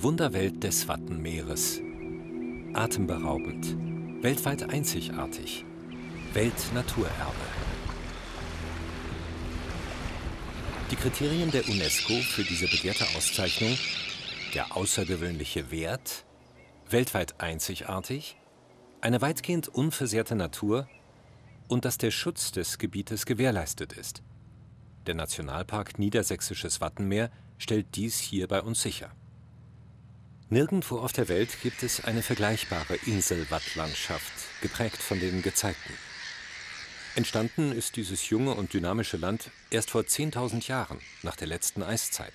Die Wunderwelt des Wattenmeeres. Atemberaubend. Weltweit einzigartig. Weltnaturerbe. Die Kriterien der UNESCO für diese begehrte Auszeichnung der außergewöhnliche Wert, weltweit einzigartig, eine weitgehend unversehrte Natur und dass der Schutz des Gebietes gewährleistet ist. Der Nationalpark Niedersächsisches Wattenmeer stellt dies hier bei uns sicher. Nirgendwo auf der Welt gibt es eine vergleichbare Inselwattlandschaft, geprägt von den Gezeiten. Entstanden ist dieses junge und dynamische Land erst vor 10.000 Jahren, nach der letzten Eiszeit.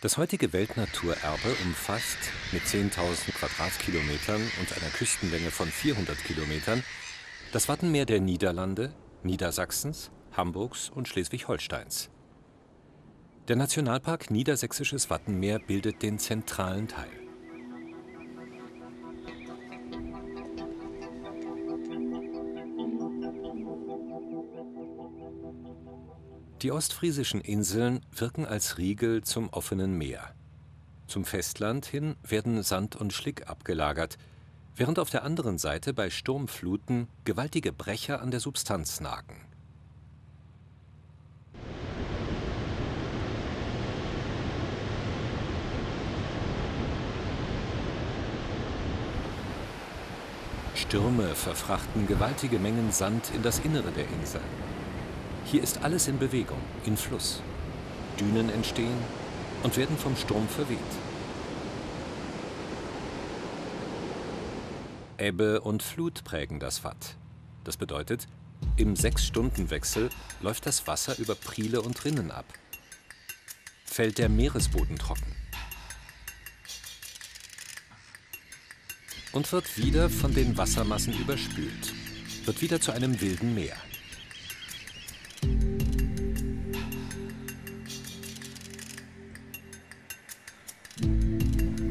Das heutige Weltnaturerbe umfasst mit 10.000 Quadratkilometern und einer Küstenlänge von 400 Kilometern das Wattenmeer der Niederlande, Niedersachsens, Hamburgs und Schleswig-Holsteins. Der Nationalpark Niedersächsisches Wattenmeer bildet den zentralen Teil. Die ostfriesischen Inseln wirken als Riegel zum offenen Meer. Zum Festland hin werden Sand und Schlick abgelagert, während auf der anderen Seite bei Sturmfluten gewaltige Brecher an der Substanz nagen. Stürme verfrachten gewaltige Mengen Sand in das Innere der Insel. Hier ist alles in Bewegung, in Fluss. Dünen entstehen und werden vom Sturm verweht. Ebbe und Flut prägen das Watt. Das bedeutet, im Sechs-Stunden-Wechsel läuft das Wasser über Priele und Rinnen ab. Fällt der Meeresboden trocken. Und wird wieder von den Wassermassen überspült, wird wieder zu einem wilden Meer.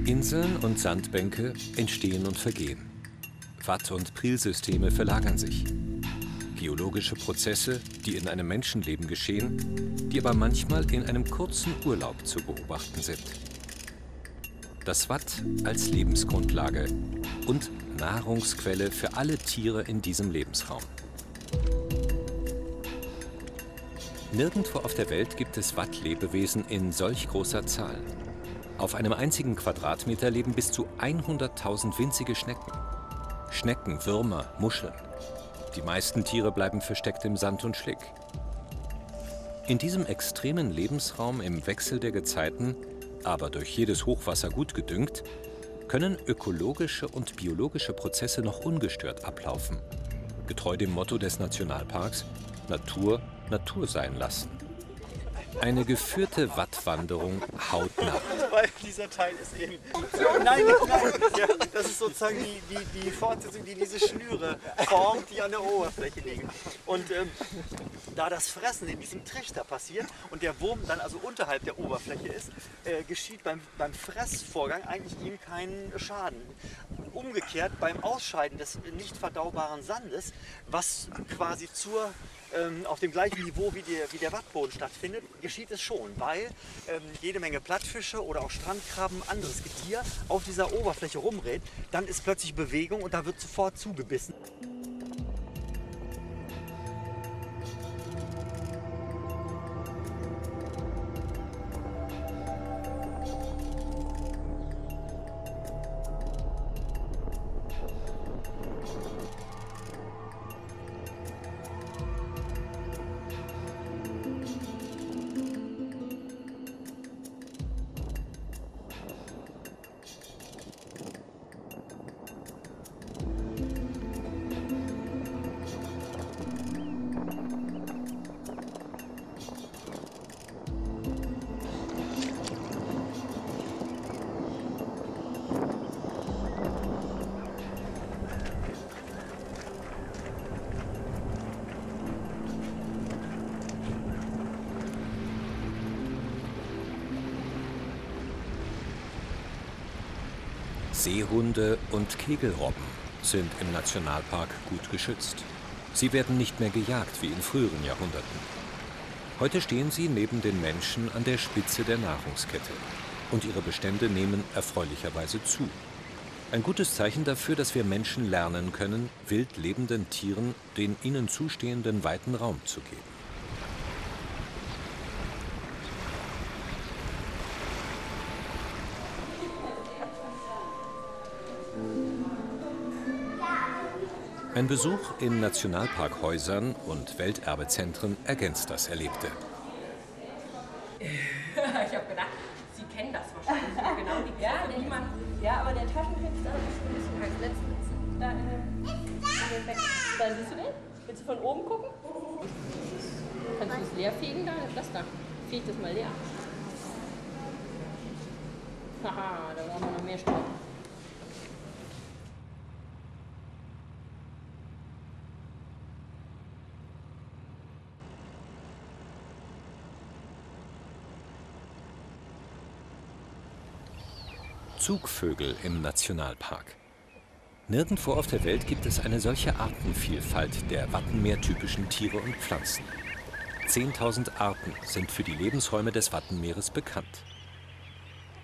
Inseln und Sandbänke entstehen und vergehen. Watt- und Prilsysteme verlagern sich. Geologische Prozesse, die in einem Menschenleben geschehen, die aber manchmal in einem kurzen Urlaub zu beobachten sind. Das Watt als Lebensgrundlage und Nahrungsquelle für alle Tiere in diesem Lebensraum. Nirgendwo auf der Welt gibt es Wattlebewesen in solch großer Zahl. Auf einem einzigen Quadratmeter leben bis zu 100.000 winzige Schnecken. Schnecken, Würmer, Muscheln. Die meisten Tiere bleiben versteckt im Sand und Schlick. In diesem extremen Lebensraum im Wechsel der Gezeiten, aber durch jedes Hochwasser gut gedüngt, können ökologische und biologische Prozesse noch ungestört ablaufen. Getreu dem Motto des Nationalparks Natur Natur sein lassen. Eine geführte Wattwanderung hautnah. Weil dieser Teil ist eben. Nein, nein, ja, das ist sozusagen die, die, die Fortsetzung, die diese Schnüre formt, die an der Oberfläche liegen. Und ähm, da das Fressen in diesem Trichter passiert und der Wurm dann also unterhalb der Oberfläche ist, äh, geschieht beim, beim Fressvorgang eigentlich ihm keinen Schaden. Umgekehrt beim Ausscheiden des nicht verdaubaren Sandes, was quasi zur ähm, auf dem gleichen Niveau wie der, wie der Wattboden stattfindet, geschieht es schon, weil ähm, jede Menge Plattfische oder auch Strandkrabben, anderes Getier auf dieser Oberfläche rumrät. Dann ist plötzlich Bewegung und da wird sofort zugebissen. Seehunde und Kegelrobben sind im Nationalpark gut geschützt. Sie werden nicht mehr gejagt wie in früheren Jahrhunderten. Heute stehen sie neben den Menschen an der Spitze der Nahrungskette. Und ihre Bestände nehmen erfreulicherweise zu. Ein gutes Zeichen dafür, dass wir Menschen lernen können, wild lebenden Tieren den ihnen zustehenden weiten Raum zu geben. Ein Besuch in Nationalparkhäusern und Welterbezentren ergänzt das Erlebte. ich habe gedacht, Sie kennen das wahrscheinlich. genau die ja, der, niemand. Ja, aber der Taschenfenster ist ein bisschen. Letztens da in dem, in dem Da siehst du den? Willst du von oben gucken? Kannst du es leer fegen da? Das da. Feg das mal leer. Haha, da brauchen wir noch mehr Staub. Zugvögel im Nationalpark. Nirgendwo auf der Welt gibt es eine solche Artenvielfalt der Wattenmeer-typischen Tiere und Pflanzen. 10.000 Arten sind für die Lebensräume des Wattenmeeres bekannt.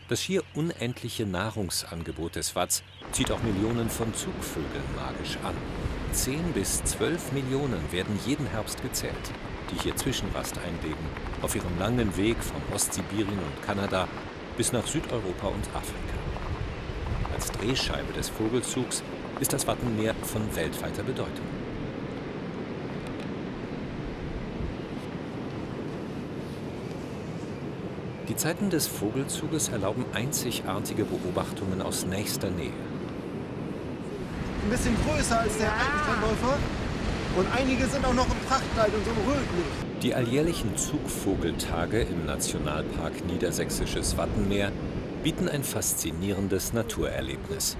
Das schier unendliche Nahrungsangebot des Watts zieht auch Millionen von Zugvögeln magisch an. 10 bis 12 Millionen werden jeden Herbst gezählt, die hier Zwischenrast einlegen, auf ihrem langen Weg von Ostsibirien und Kanada bis nach Südeuropa und Afrika. Drehscheibe des Vogelzugs ist das Wattenmeer von weltweiter Bedeutung. Die Zeiten des Vogelzuges erlauben einzigartige Beobachtungen aus nächster Nähe. Ein bisschen größer als der Alpensteinläufer und einige sind auch noch im Prachtkleid und so im Rötlicht. Die alljährlichen Zugvogeltage im Nationalpark Niedersächsisches Wattenmeer bieten ein faszinierendes Naturerlebnis.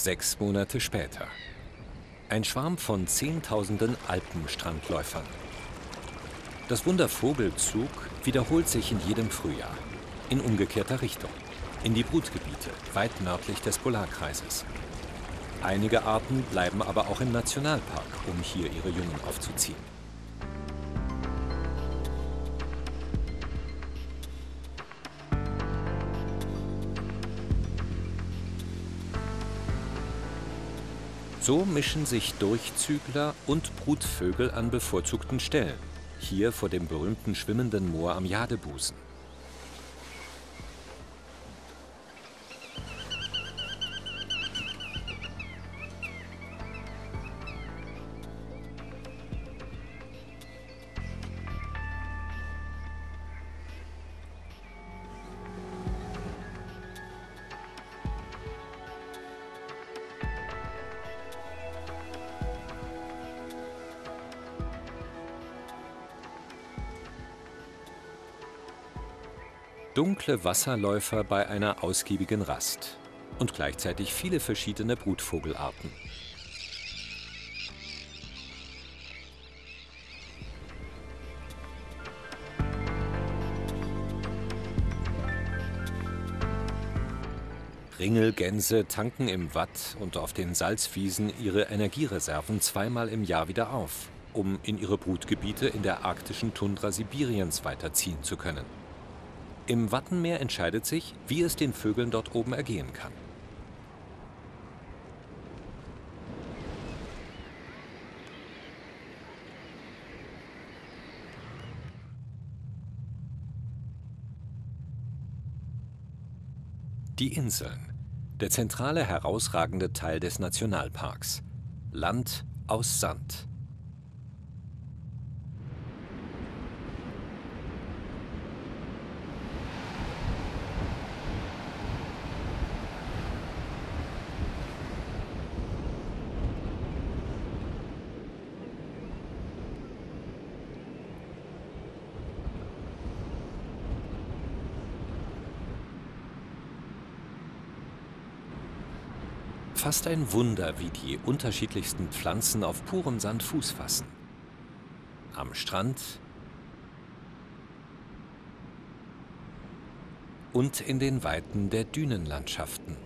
Sechs Monate später. Ein Schwarm von Zehntausenden Alpenstrandläufern. Das Wunder Vogelzug wiederholt sich in jedem Frühjahr. In umgekehrter Richtung. In die Brutgebiete, weit nördlich des Polarkreises. Einige Arten bleiben aber auch im Nationalpark, um hier ihre Jungen aufzuziehen. So mischen sich Durchzügler und Brutvögel an bevorzugten Stellen. Hier vor dem berühmten schwimmenden Moor am Jadebusen. Dunkle Wasserläufer bei einer ausgiebigen Rast und gleichzeitig viele verschiedene Brutvogelarten. Ringelgänse tanken im Watt und auf den Salzwiesen ihre Energiereserven zweimal im Jahr wieder auf, um in ihre Brutgebiete in der arktischen Tundra Sibiriens weiterziehen zu können. Im Wattenmeer entscheidet sich, wie es den Vögeln dort oben ergehen kann. Die Inseln, der zentrale herausragende Teil des Nationalparks. Land aus Sand. Fast ein Wunder, wie die unterschiedlichsten Pflanzen auf purem Sand Fuß fassen. Am Strand und in den Weiten der Dünenlandschaften.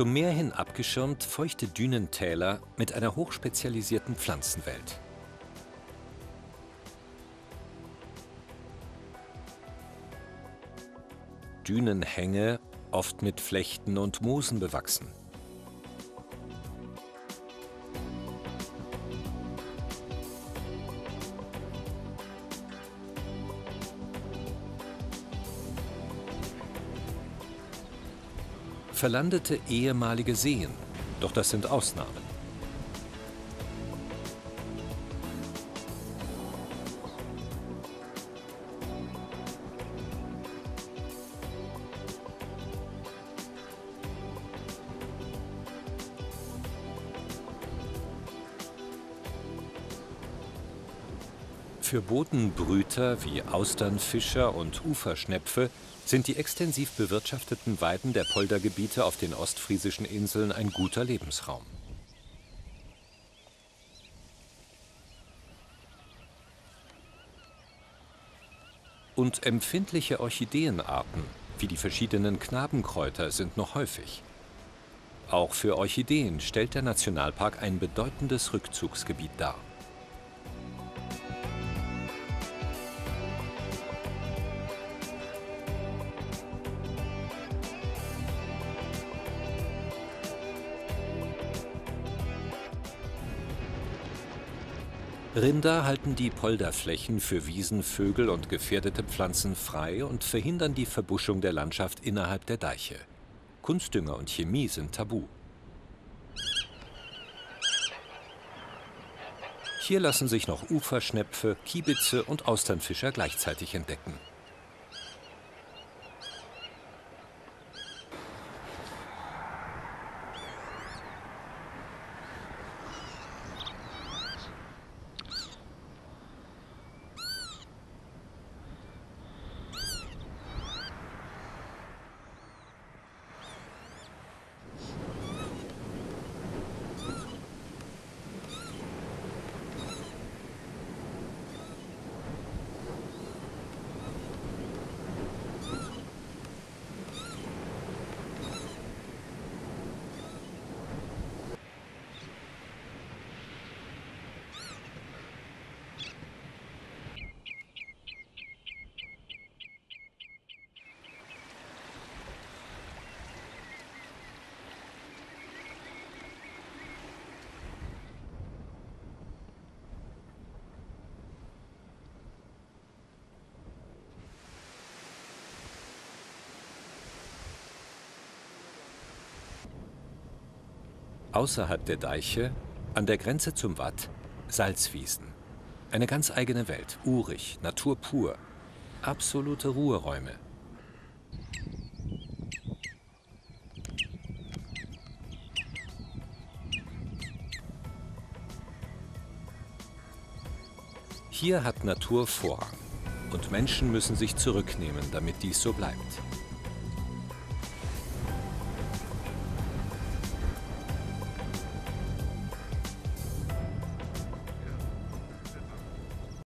Zum Meer hin abgeschirmt feuchte Dünentäler mit einer hochspezialisierten Pflanzenwelt. Dünenhänge, oft mit Flechten und Moosen bewachsen. Verlandete ehemalige Seen, doch das sind Ausnahmen. Für Bodenbrüter wie Austernfischer und Uferschnepfe sind die extensiv bewirtschafteten Weiden der Poldergebiete auf den ostfriesischen Inseln ein guter Lebensraum. Und empfindliche Orchideenarten, wie die verschiedenen Knabenkräuter, sind noch häufig. Auch für Orchideen stellt der Nationalpark ein bedeutendes Rückzugsgebiet dar. Rinder halten die Polderflächen für Wiesen, Vögel und gefährdete Pflanzen frei und verhindern die Verbuschung der Landschaft innerhalb der Deiche. Kunstdünger und Chemie sind tabu. Hier lassen sich noch Uferschnepfe, Kiebitze und Austernfischer gleichzeitig entdecken. Außerhalb der Deiche, an der Grenze zum Watt, Salzwiesen. Eine ganz eigene Welt, urig, Natur pur, absolute Ruheräume. Hier hat Natur Vorrang und Menschen müssen sich zurücknehmen, damit dies so bleibt.